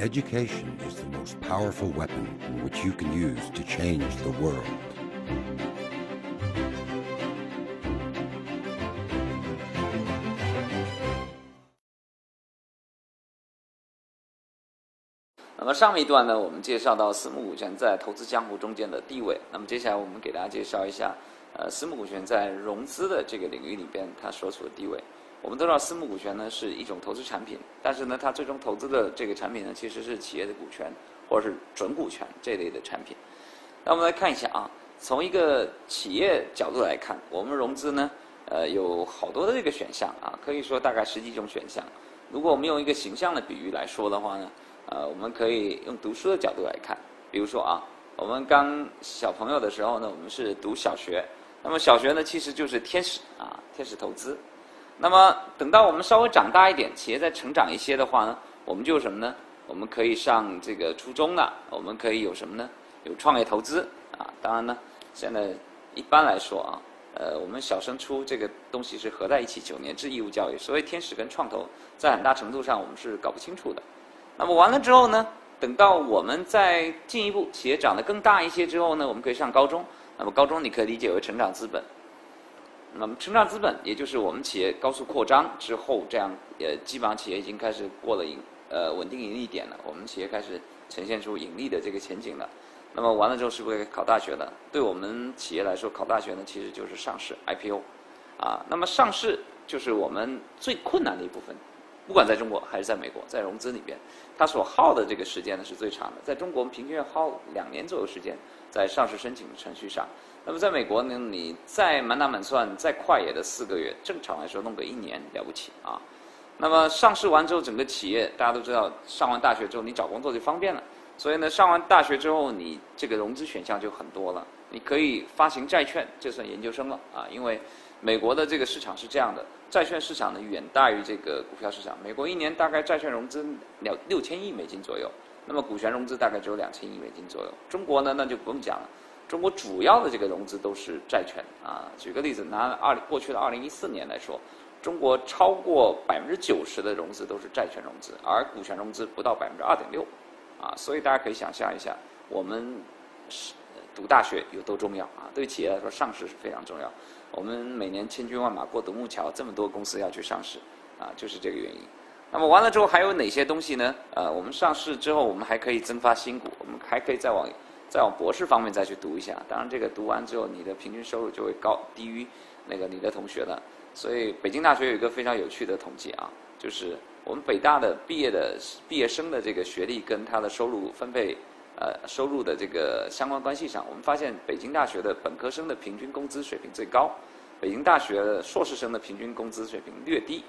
Education is the most powerful weapon which you can use to change the world. 那么上面一段呢，我们介绍到私募股权在投资江湖中间的地位。那么接下来我们给大家介绍一下，呃，私募股权在融资的这个领域里边它所处的地位。我们都知道，私募股权呢是一种投资产品，但是呢，它最终投资的这个产品呢，其实是企业的股权或者是准股权这类的产品。那我们来看一下啊，从一个企业角度来看，我们融资呢，呃，有好多的这个选项啊，可以说大概十几种选项。如果我们用一个形象的比喻来说的话呢，呃，我们可以用读书的角度来看，比如说啊，我们刚小朋友的时候呢，我们是读小学，那么小学呢其实就是天使啊，天使投资。那么等到我们稍微长大一点，企业再成长一些的话呢，我们就什么呢？我们可以上这个初中了，我们可以有什么呢？有创业投资啊。当然呢，现在一般来说啊，呃，我们小升初这个东西是合在一起，九年制义务教育，所以天使跟创投在很大程度上我们是搞不清楚的。那么完了之后呢，等到我们再进一步，企业长得更大一些之后呢，我们可以上高中。那么高中你可以理解为成长资本。那么，成长资本也就是我们企业高速扩张之后，这样呃，基本上企业已经开始过了盈呃稳定盈利点了，我们企业开始呈现出盈利的这个前景了。那么完了之后，是不是考大学了？对我们企业来说，考大学呢，其实就是上市 IPO 啊。那么上市就是我们最困难的一部分，不管在中国还是在美国，在融资里边，它所耗的这个时间呢是最长的。在中国，我们平均要耗两年左右时间在上市申请程序上。那么在美国呢，你再满打满算再快也得四个月，正常来说弄个一年了不起啊。那么上市完之后，整个企业大家都知道，上完大学之后你找工作就方便了。所以呢，上完大学之后，你这个融资选项就很多了。你可以发行债券，这算研究生了啊。因为美国的这个市场是这样的，债券市场呢远大于这个股票市场。美国一年大概债券融资两六千亿美金左右，那么股权融资大概只有两千亿美金左右。中国呢，那就不用讲了。中国主要的这个融资都是债券啊。举个例子，拿二过去的二零一四年来说，中国超过百分之九十的融资都是债券融资，而股权融资不到百分之二点六，啊，所以大家可以想象一下，我们是读大学有多重要啊？对企业来说，上市是非常重要。我们每年千军万马过独木桥，这么多公司要去上市，啊，就是这个原因。那么完了之后还有哪些东西呢？呃，我们上市之后，我们还可以增发新股，我们还可以再往。再往博士方面再去读一下，当然这个读完之后，你的平均收入就会高低于那个你的同学了。所以北京大学有一个非常有趣的统计啊，就是我们北大的毕业的毕业生的这个学历跟他的收入分配，呃，收入的这个相关关系上，我们发现北京大学的本科生的平均工资水平最高，北京大学的硕士生的平均工资水平略低，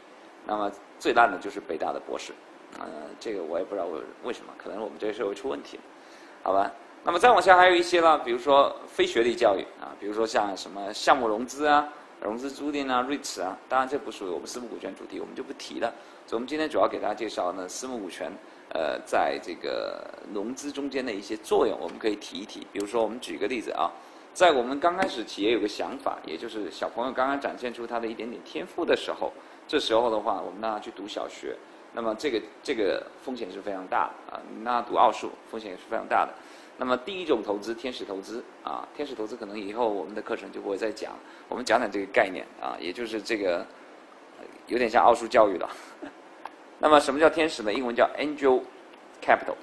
那么最烂的就是北大的博士，呃，这个我也不知道为为什么，可能我们这个社会出问题了，好吧？那么再往下还有一些呢，比如说非学历教育啊，比如说像什么项目融资啊、融资租赁啊、REITs 啊，当然这不属于我们私募股权主题，我们就不提了。所以我们今天主要给大家介绍呢，私募股权呃在这个融资中间的一些作用，我们可以提一提。比如说我们举个例子啊，在我们刚开始企业有个想法，也就是小朋友刚刚展现出他的一点点天赋的时候，这时候的话，我们让他去读小学，那么这个这个风险是非常大啊，那读奥数，风险也是非常大的。那么第一种投资，天使投资啊，天使投资可能以后我们的课程就不会再讲，我们讲讲这个概念啊，也就是这个有点像奥数教育了。那么什么叫天使呢？英文叫 angel capital。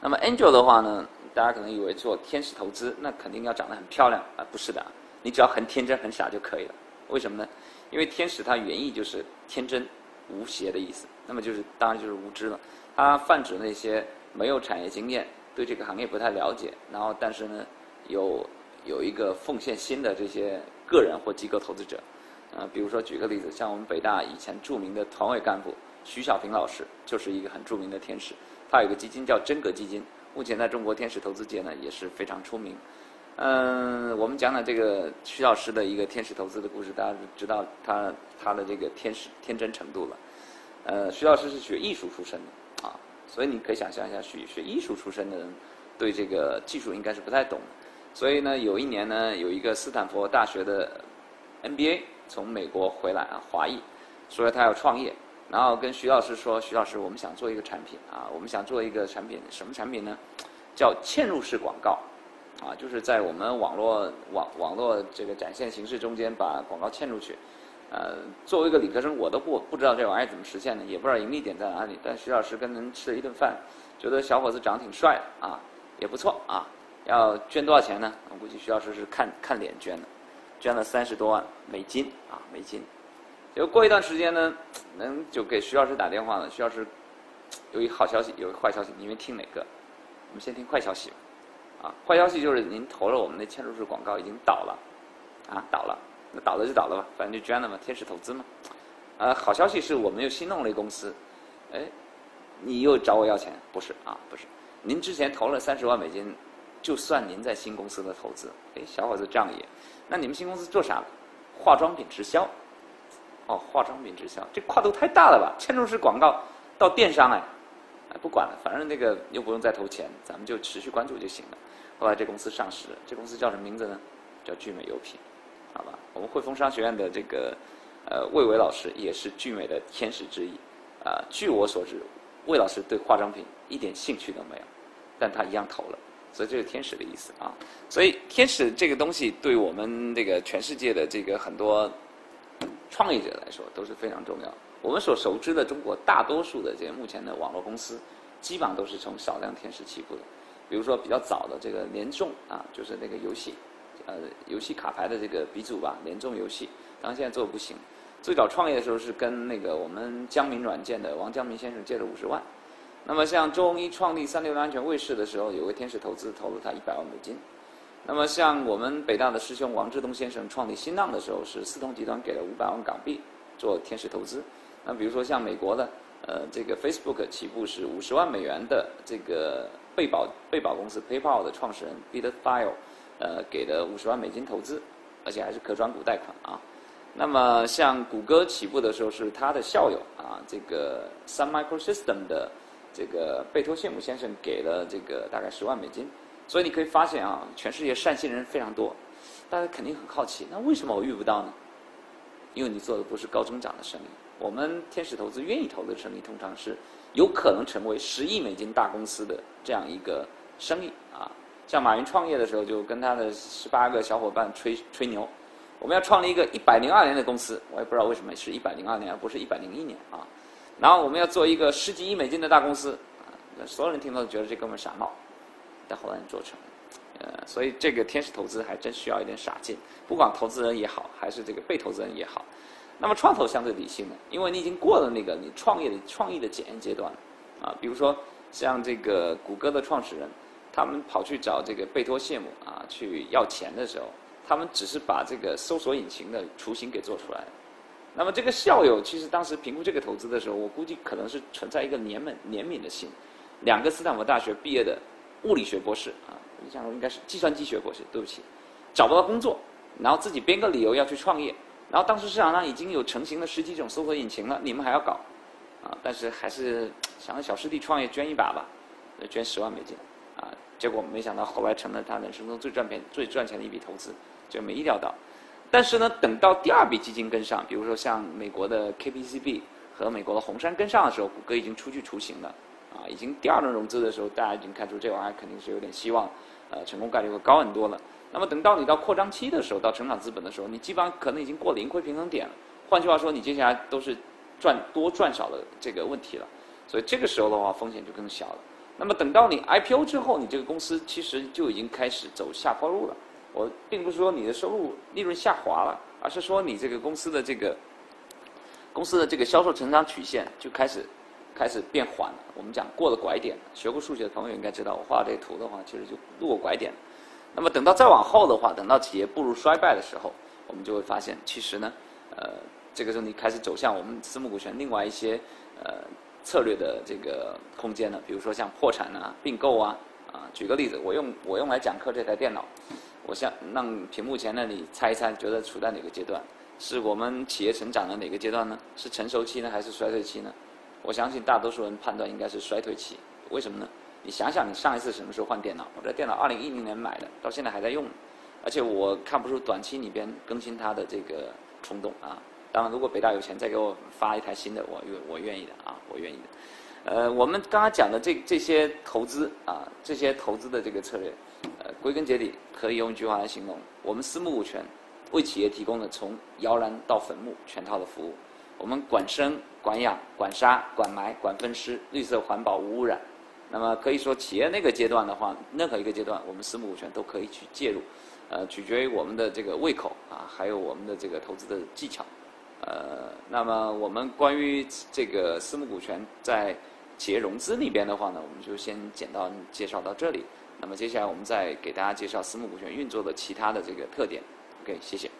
那么 angel 的话呢，大家可能以为做天使投资，那肯定要长得很漂亮啊，不是的，你只要很天真、很傻就可以了。为什么呢？因为天使它原意就是天真无邪的意思，那么就是当然就是无知了，它泛指那些。没有产业经验，对这个行业不太了解，然后但是呢，有有一个奉献心的这些个人或机构投资者，呃，比如说举个例子，像我们北大以前著名的团委干部徐小平老师，就是一个很著名的天使，他有个基金叫真格基金，目前在中国天使投资界呢也是非常出名。嗯，我们讲讲这个徐老师的一个天使投资的故事，大家知道他他的这个天使天真程度了。呃，徐老师是学艺术出身的。所以你可以想象一下，学学艺术出身的人，对这个技术应该是不太懂。所以呢，有一年呢，有一个斯坦福大学的 MBA 从美国回来啊，华裔，说他要创业。然后跟徐老师说：“徐老师，我们想做一个产品啊，我们想做一个产品，什么产品呢？叫嵌入式广告，啊，就是在我们网络网网络这个展现形式中间把广告嵌入去。呃，作为一个理科生，我都不不知道这玩意怎么实现的，也不知道盈利点在哪里。但徐老师跟人吃了一顿饭，觉得小伙子长得挺帅的啊，也不错啊。要捐多少钱呢？我估计徐老师是看看脸捐的，捐了三十多万美金啊，美金。”就过一段时间呢，能就给徐老师打电话了。徐老师有一好消息，有一坏消息，你们听哪个？我们先听坏消息。啊，坏消息就是您投了我们的嵌入式广告已经倒了，啊，倒了，那倒了就倒了吧，反正就捐了嘛，天使投资嘛。呃，好消息是我们又新弄了一公司，哎，你又找我要钱？不是啊，不是，您之前投了三十万美金，就算您在新公司的投资。哎，小伙子仗义，那你们新公司做啥了？化妆品直销。哦，化妆品直销，这跨度太大了吧？嵌入式广告到电商哎，哎不管了，反正那个又不用再投钱，咱们就持续关注就行了。后来这公司上市了，这公司叫什么名字呢？叫聚美优品，好吧？我们汇丰商学院的这个呃魏伟老师也是聚美的天使之一啊。据我所知，魏老师对化妆品一点兴趣都没有，但他一样投了，所以这是天使的意思啊。所以天使这个东西对我们这个全世界的这个很多。创业者来说都是非常重要。我们所熟知的中国大多数的这个目前的网络公司，基本上都是从少量天使起步的。比如说比较早的这个联众啊，就是那个游戏，呃，游戏卡牌的这个鼻祖吧，联众游戏。当然现在做的不行。最早创业的时候是跟那个我们江民软件的王江民先生借了五十万。那么像周鸿祎创立三六零安全卫士的时候，有个天使投资投了他一百万美金。那么，像我们北大的师兄王志东先生创立新浪的时候，是四通集团给了五百万港币做天使投资。那比如说像美国的，呃，这个 Facebook 起步是五十万美元的这个贝宝贝宝公司 PayPal 的创始人 Peter Thiel，呃，给了五十万美金投资，而且还是可转股贷款啊。那么像谷歌起步的时候，是他的校友啊，这个 Sun Microsystem 的这个贝托谢姆先生给了这个大概十万美金。所以你可以发现啊，全世界善心人非常多，大家肯定很好奇，那为什么我遇不到呢？因为你做的不是高增长的生意。我们天使投资愿意投的生意，通常是有可能成为十亿美金大公司的这样一个生意啊。像马云创业的时候，就跟他的十八个小伙伴吹吹牛，我们要创立一个一百零二年的公司，我也不知道为什么是一百零二年而不是一百零一年啊。然后我们要做一个十几亿美金的大公司，啊，所有人听到都觉得这哥们傻帽。但后来做成了，呃，所以这个天使投资还真需要一点傻劲，不管投资人也好，还是这个被投资人也好。那么创投相对理性的，因为你已经过了那个你创业的创意的检验阶段，啊，比如说像这个谷歌的创始人，他们跑去找这个贝托谢姆啊去要钱的时候，他们只是把这个搜索引擎的雏形给做出来。那么这个校友其实当时评估这个投资的时候，我估计可能是存在一个怜悯怜悯的心，两个斯坦福大学毕业的。物理学博士啊，印象中应该是计算机学博士。对不起，找不到工作，然后自己编个理由要去创业，然后当时市场上已经有成型的十几种搜索引擎了，你们还要搞，啊，但是还是想让小师弟创业捐一把吧，捐十万美金，结果没想到后来成了他人生中最赚钱、最赚钱的一笔投资，就没意料到。但是呢，等到第二笔基金跟上，比如说像美国的 KPCB 和美国的红杉跟上的时候，谷歌已经出具雏形了。啊，已经第二轮融资的时候，大家已经看出这玩意儿肯定是有点希望，呃，成功概率会高很多了。那么等到你到扩张期的时候，到成长资本的时候，你基本上可能已经过盈亏平衡点了。换句话说，你接下来都是赚多赚少的这个问题了。所以这个时候的话，风险就更小了。那么等到你 IPO 之后，你这个公司其实就已经开始走下坡路了。我并不是说你的收入利润下滑了，而是说你这个公司的这个公司的这个销售成长曲线就开始。开始变缓了，我们讲过了拐点，学过数学的朋友应该知道，我画这图的话，其实就路过拐点。那么等到再往后的话，等到企业步入衰败的时候，我们就会发现，其实呢，呃，这个时候你开始走向我们私募股权另外一些呃策略的这个空间呢，比如说像破产啊、并购啊，啊，举个例子，我用我用来讲课这台电脑，我想让屏幕前的你猜一猜，觉得处在哪个阶段？是我们企业成长的哪个阶段呢？是成熟期呢，还是衰退期呢？我相信大多数人判断应该是衰退期，为什么呢？你想想，你上一次什么时候换电脑？我这电脑二零一零年买的，到现在还在用，而且我看不出短期里边更新它的这个冲动啊。当然，如果北大有钱再给我发一台新的，我愿我愿意的啊，我愿意的。呃，我们刚刚讲的这这些投资啊，这些投资的这个策略，呃，归根结底可以用一句话来形容：我们私募股权为企业提供了从摇篮到坟墓全套的服务。我们管生、管养、管杀、管埋、管分尸，绿色环保无污染。那么可以说，企业那个阶段的话，任何一个阶段，我们私募股权都可以去介入。呃，取决于我们的这个胃口啊，还有我们的这个投资的技巧。呃，那么我们关于这个私募股权在企业融资里边的话呢，我们就先简单介绍到这里。那么接下来我们再给大家介绍私募股权运作的其他的这个特点。OK，谢谢。